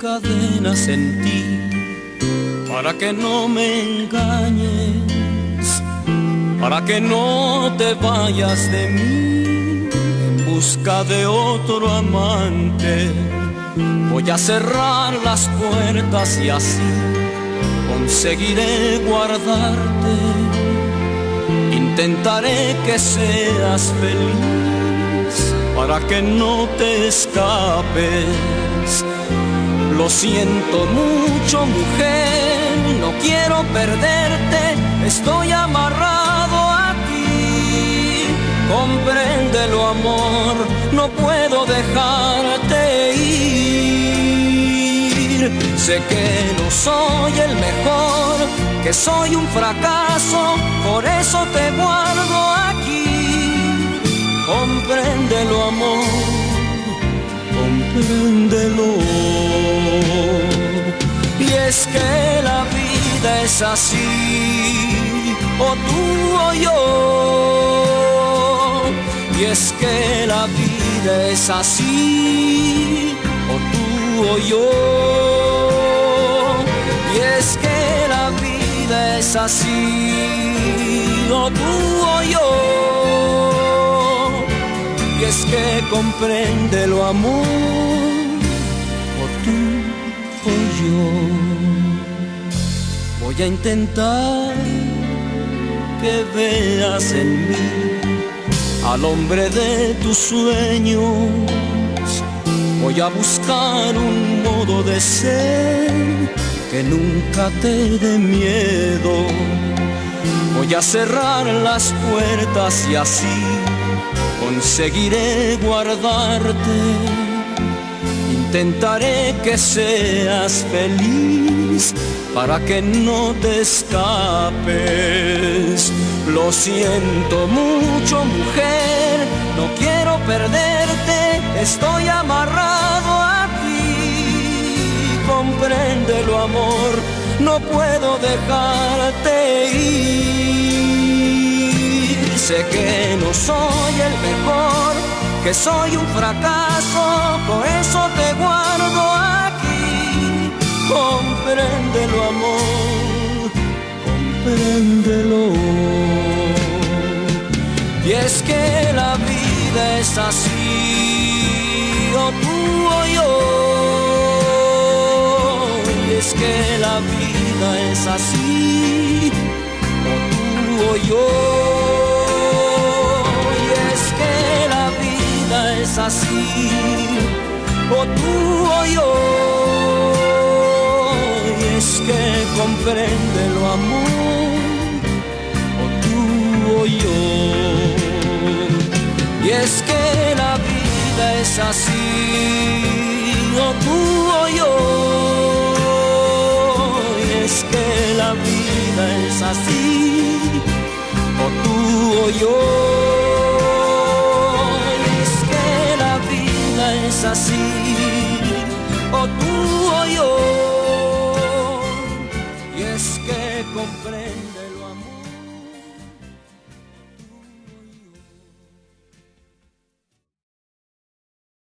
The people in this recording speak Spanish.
cadenas en ti para que no me engañes, para que no te vayas de mí en busca de otro amante. Voy a cerrar las puertas y así conseguiré guardarte. Intentaré que seas feliz para que no te escapes. Lo siento mucho, mujer, no quiero perderte, estoy amarrado a ti. Compréndelo, amor, no puedo dejarte ir. Sé que no soy el mejor, que soy un fracaso, por eso te Y es que la vida es así, o tú o yo. Y es que la vida es así, o tú o yo. Y es que la vida es así, o tú es que comprende lo amor, o tú o yo. Voy a intentar que veas en mí al hombre de tus sueños. Voy a buscar un modo de ser que nunca te dé miedo. Voy a cerrar las puertas y así conseguiré guardarte. Intentaré que seas feliz para que no te escapes. Lo siento mucho, mujer, no quiero perderte, estoy amarrado a ti. Compréndelo, amor, no puedo dejarte ir. Sé que no soy que soy un fracaso, por eso te guardo aquí. Compréndelo, amor, compréndelo. Y es que la vida es así, o tú o yo. Y es que la vida es así, es así, o tú o yo. Y es que comprende lo amor, o tú o yo. Y es que la vida es así, o tú o yo. Y es que la vida es así, o tú o yo. Así, o tú o yo, y es que comprende.